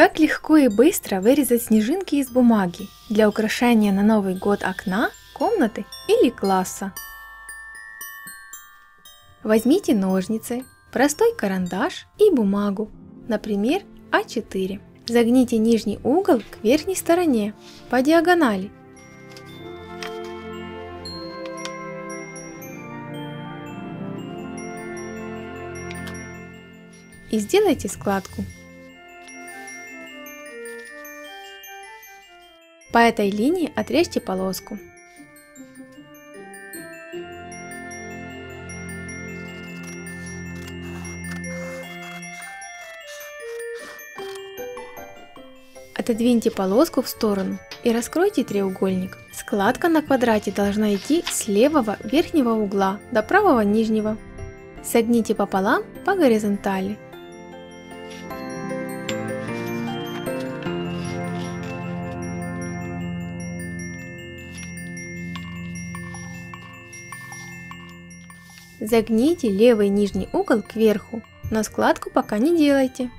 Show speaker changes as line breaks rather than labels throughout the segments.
Как легко и быстро вырезать снежинки из бумаги для украшения на Новый год окна, комнаты или класса. Возьмите ножницы, простой карандаш и бумагу, например, А4. Загните нижний угол к верхней стороне по диагонали. И сделайте складку. По этой линии отрежьте полоску. Отодвиньте полоску в сторону и раскройте треугольник. Складка на квадрате должна идти с левого верхнего угла до правого нижнего. Согните пополам по горизонтали. Загните левый нижний угол кверху, но складку пока не делайте.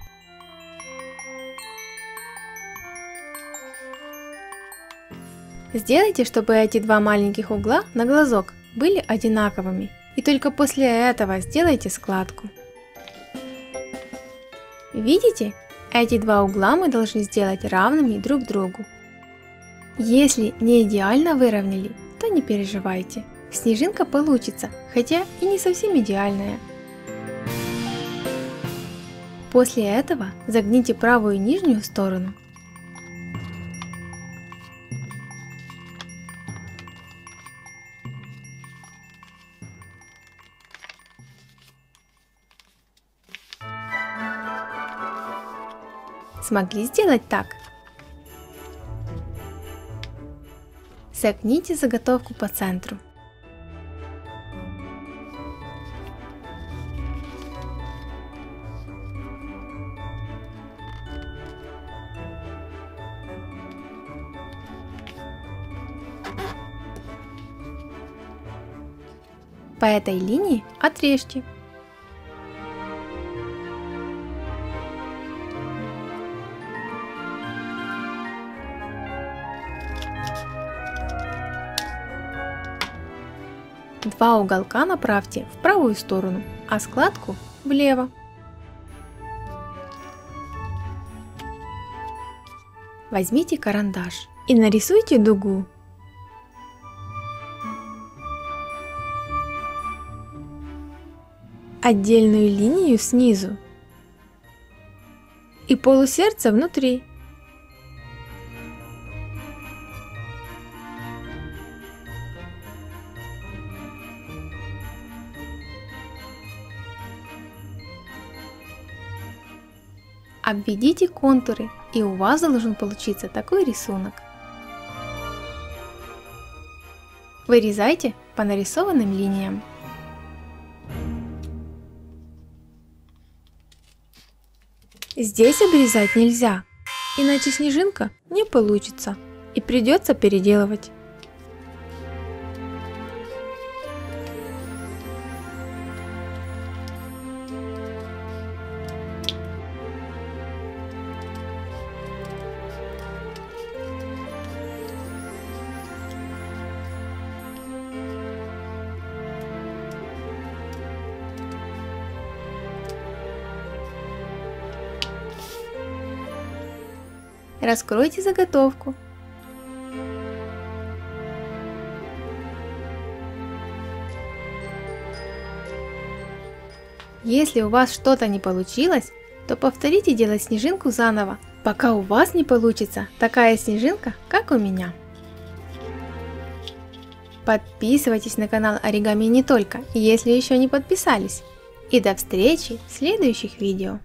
Сделайте, чтобы эти два маленьких угла на глазок были одинаковыми, и только после этого сделайте складку. Видите? Эти два угла мы должны сделать равными друг другу. Если не идеально выровняли, то не переживайте. Снежинка получится, хотя и не совсем идеальная. После этого загните правую нижнюю сторону. Смогли сделать так? Согните заготовку по центру. По этой линии отрежьте. Два уголка направьте в правую сторону, а складку влево. Возьмите карандаш и нарисуйте дугу отдельную линию снизу и полусердце внутри. Обведите контуры, и у вас должен получиться такой рисунок. Вырезайте по нарисованным линиям. Здесь обрезать нельзя, иначе снежинка не получится и придется переделывать. Раскройте заготовку. Если у вас что-то не получилось, то повторите делать снежинку заново, пока у вас не получится такая снежинка, как у меня. Подписывайтесь на канал Оригами не только, если еще не подписались. И до встречи в следующих видео.